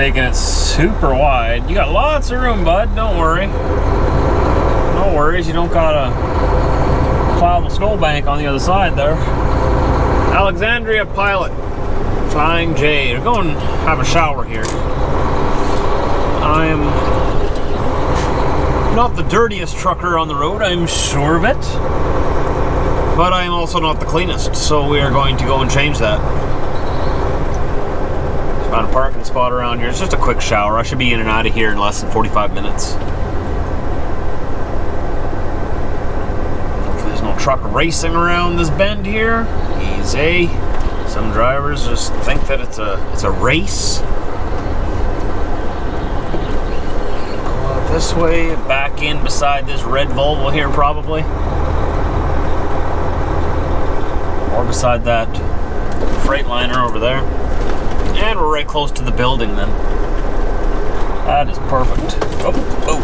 taking it super wide. You got lots of room, bud. Don't worry. No worries. You don't got a plowable snowbank on the other side there. Alexandria Pilot. Flying J. Go and have a shower here. I'm not the dirtiest trucker on the road, I'm sure of it. But I'm also not the cleanest, so we are going to go and change that. Found a parking spot around here. It's just a quick shower. I should be in and out of here in less than 45 minutes. Hopefully there's no truck racing around this bend here. Easy. Some drivers just think that it's a it's a race. Go out this way, back in beside this red Volvo here probably. Or beside that Freightliner over there. And we're right close to the building then. That is perfect. Oh, oh.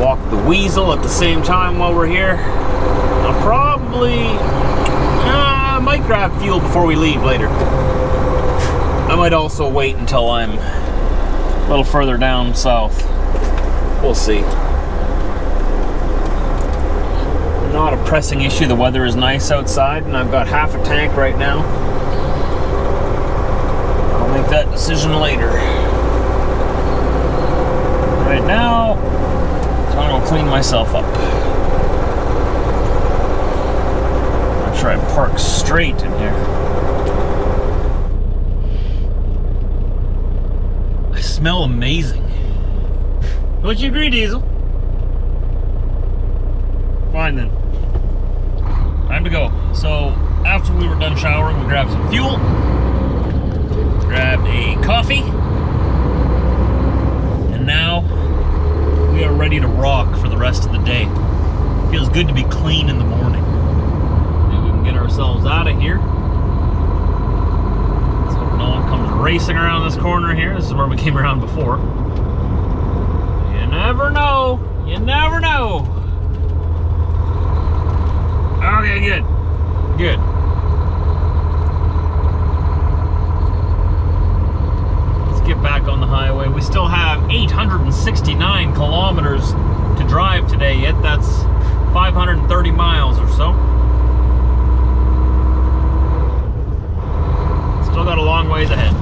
Walk the weasel at the same time while we're here. I'll probably uh, I might grab fuel before we leave later. I might also wait until I'm a little further down south. We'll see. Not a pressing issue. The weather is nice outside, and I've got half a tank right now. I'll make that decision later. Right now, I'm gonna clean myself up. Make sure I park straight in here. I smell amazing. Don't you agree, Diesel? Fine then. Time to go. So, after we were done showering, we grabbed some fuel, grabbed a coffee, and now we are ready to rock for the rest of the day. Feels good to be clean in the morning. Maybe we can get ourselves out of here. Let's no one comes racing around this corner here. This is where we came around before. You never know. You never know. Okay, good. Good. Let's get back on the highway. We still have 869 kilometers to drive today yet. That's 530 miles or so. Still got a long ways ahead.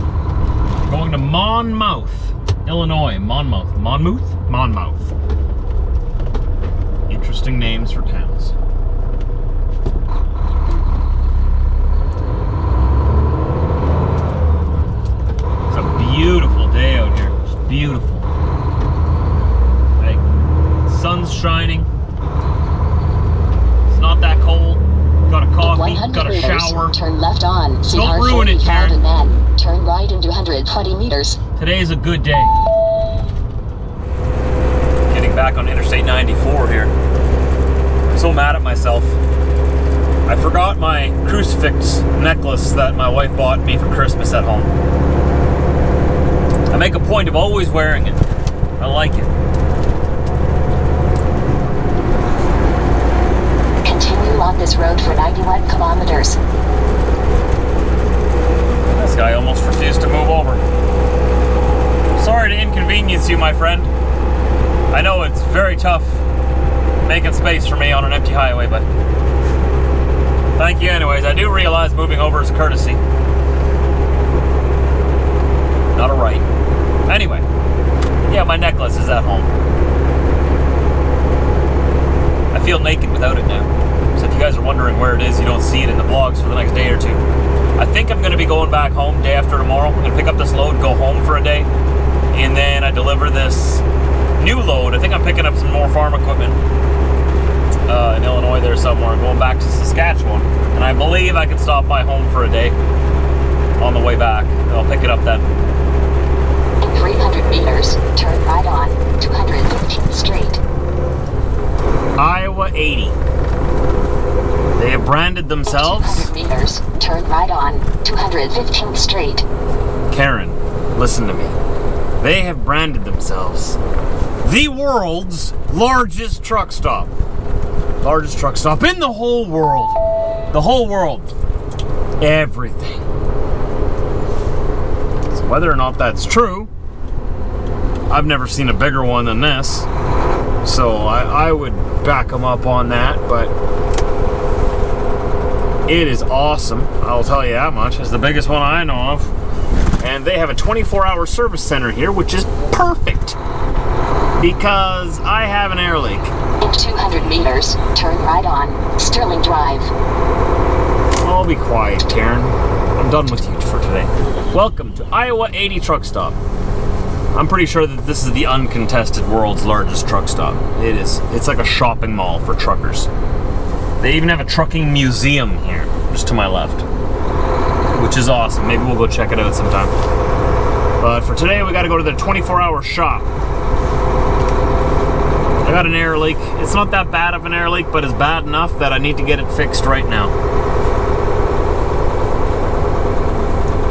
Going to Monmouth, Illinois. Monmouth. Monmouth? Monmouth. Interesting names for towns. It's a beautiful day out here. It's beautiful. Like, sun's shining. It's not that cold. Got a coffee, got a meters, shower. turn left on Don't ruin it, Karen. then turn right into 120 meters. Today is a good day. Getting back on Interstate 94 here. I'm so mad at myself. I forgot my crucifix necklace that my wife bought me for Christmas at home. I make a point of always wearing it. I like it. Continue on this road for 91 kilometers. This guy almost refused to move over. Sorry to inconvenience you, my friend. I know it's very tough making space for me on an empty highway, but thank you anyways. I do realize moving over is a courtesy. Not a right. Anyway, yeah, my necklace is at home. I feel naked without it now. So if you guys are wondering where it is, you don't see it in the vlogs for the next day or two. I think I'm going to be going back home day after tomorrow. I'm going to pick up this load, go home for a day, and then I deliver this new load. I think I'm picking up some more farm equipment uh, in Illinois there somewhere, going back to Saskatchewan. And I believe I can stop by home for a day on the way back. I'll pick it up then. In 300 meters, turn right on 215th Street. Iowa 80. They have branded themselves. 200 meters, turn right on 215th Street. Karen, listen to me. They have branded themselves the world's largest truck stop. Largest truck stop in the whole world. The whole world. Everything. So Whether or not that's true, I've never seen a bigger one than this. So I, I would back them up on that, but it is awesome. I'll tell you that much. It's the biggest one I know of. And they have a 24 hour service center here, which is perfect because I have an air leak. In 200 meters, turn right on Sterling Drive. I'll be quiet, Karen. I'm done with you for today. Welcome to Iowa 80 Truck Stop. I'm pretty sure that this is the uncontested world's largest truck stop. It is. It's like a shopping mall for truckers. They even have a trucking museum here, just to my left, which is awesome. Maybe we'll go check it out sometime. But for today, we got to go to the 24-hour shop. I got an air leak. It's not that bad of an air leak, but it's bad enough that I need to get it fixed right now.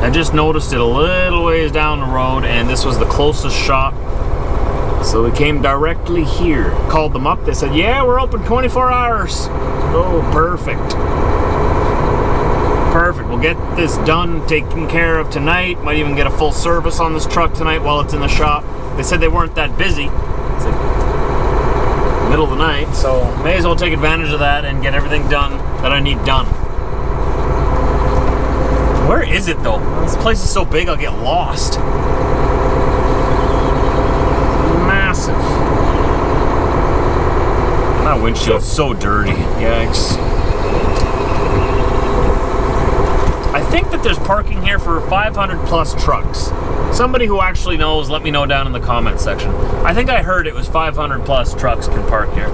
I just noticed it a little ways down the road, and this was the closest shop. So we came directly here. Called them up. They said, yeah, we're open 24 hours. Oh, perfect. Perfect. We'll get this done, taken care of tonight. Might even get a full service on this truck tonight while it's in the shop. They said they weren't that busy. It's like middle of the night, so may as well take advantage of that and get everything done that I need done. Where is it though? This place is so big I'll get lost. Massive. That windshield's so dirty. Yikes. I think that there's parking here for 500 plus trucks. Somebody who actually knows, let me know down in the comment section. I think I heard it was 500 plus trucks can park here.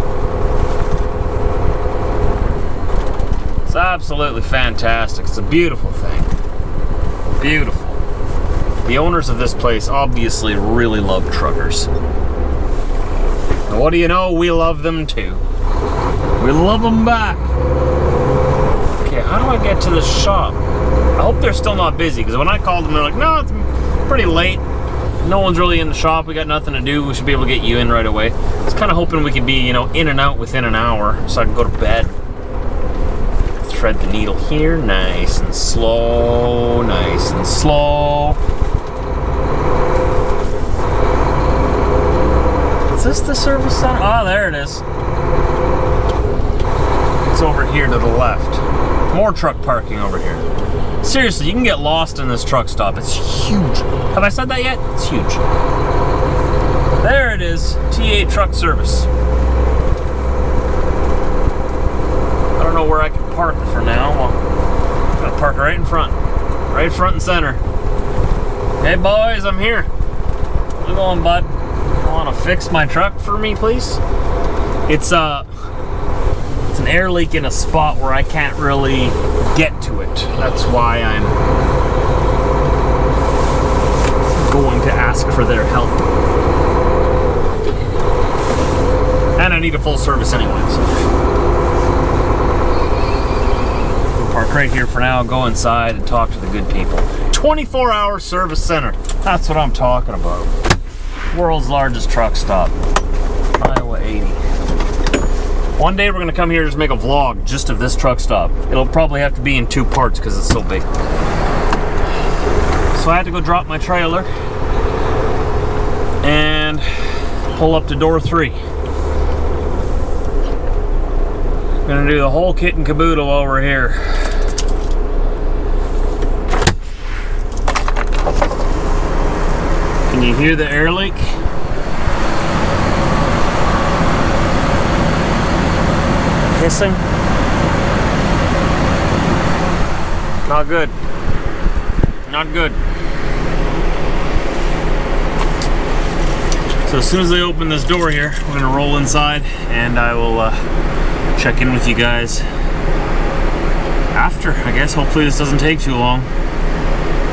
It's absolutely fantastic. It's a beautiful thing. Beautiful. The owners of this place obviously really love truckers. And what do you know? We love them too. We love them back. Okay, how do I get to the shop? I hope they're still not busy because when I called them, they're like, no, it's pretty late. No one's really in the shop. We got nothing to do. We should be able to get you in right away. I was kind of hoping we could be, you know, in and out within an hour so I can go to bed thread the needle here, nice and slow, nice and slow. Is this the service center? Oh, there it is. It's over here to the left. More truck parking over here. Seriously, you can get lost in this truck stop. It's huge. Have I said that yet? It's huge. There it is, TA Truck Service. I don't know where I can park for now. I'm gonna park right in front. Right front and center. Hey boys, I'm here. It going, bud? Wanna fix my truck for me, please? It's uh it's an air leak in a spot where I can't really get to it. That's why I'm going to ask for their help. And I need a full service anyway, so park right here for now, go inside and talk to the good people. 24 hour service center. That's what I'm talking about. World's largest truck stop. Iowa 80. One day we're gonna come here and just make a vlog just of this truck stop. It'll probably have to be in two parts because it's so big. So I had to go drop my trailer and pull up to door three. Gonna do the whole kit and caboodle over here. Can you hear the air leak? Hissing? Not good. Not good. So as soon as they open this door here, we're gonna roll inside and I will uh, check in with you guys after, I guess. Hopefully this doesn't take too long.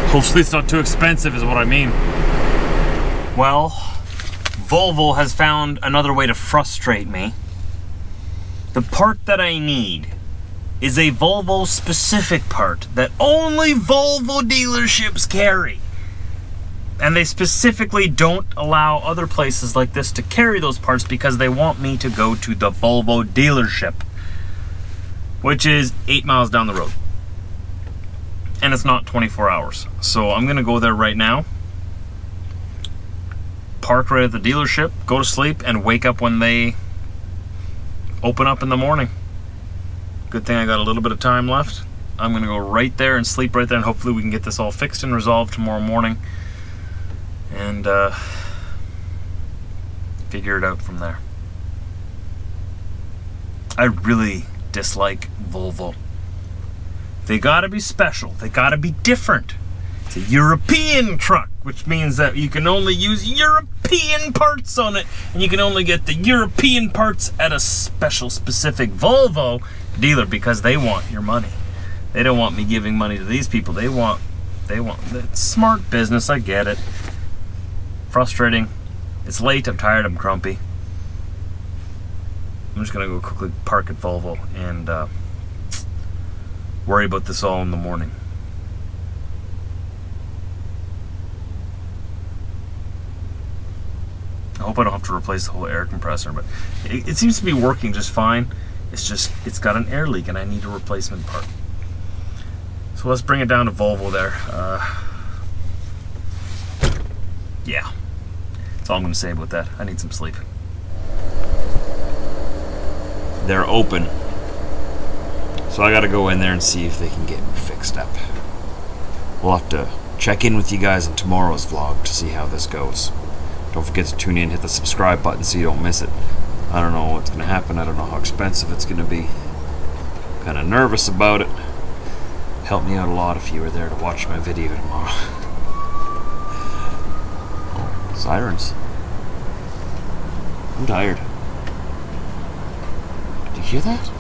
Hopefully it's not too expensive is what I mean. Well, Volvo has found another way to frustrate me. The part that I need is a Volvo specific part that only Volvo dealerships carry. And they specifically don't allow other places like this to carry those parts because they want me to go to the Volvo dealership, which is eight miles down the road. And it's not 24 hours. So I'm gonna go there right now park right at the dealership, go to sleep, and wake up when they open up in the morning. Good thing I got a little bit of time left. I'm to go right there and sleep right there, and hopefully we can get this all fixed and resolved tomorrow morning. And uh, figure it out from there. I really dislike Volvo. They gotta be special, they gotta be different. It's a European truck, which means that you can only use European parts on it, and you can only get the European parts at a special, specific Volvo dealer because they want your money. They don't want me giving money to these people. They want, they want, it's smart business, I get it. Frustrating. It's late, I'm tired, I'm grumpy. I'm just gonna go quickly park at Volvo and uh, worry about this all in the morning. I hope I don't have to replace the whole air compressor, but it, it seems to be working just fine. It's just, it's got an air leak and I need a replacement part. So let's bring it down to Volvo there. Uh, yeah, that's all I'm gonna say about that. I need some sleep. They're open. So I gotta go in there and see if they can get me fixed up. We'll have to check in with you guys in tomorrow's vlog to see how this goes. Don't forget to tune in, hit the subscribe button so you don't miss it. I don't know what's gonna happen, I don't know how expensive it's gonna be. Kinda nervous about it. Help me out a lot if you were there to watch my video tomorrow. oh, sirens. I'm tired. Did you hear that?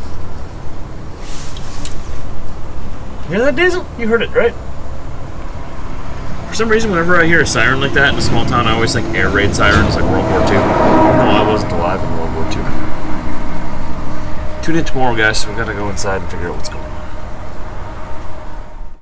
Hear that, Diesel? You heard it, right? For some reason, whenever I hear a siren like that in a small town, I always think air raid sirens, like World War II. No, I wasn't alive in World War II. Tune in tomorrow, guys. We've gotta go inside and figure out what's going on.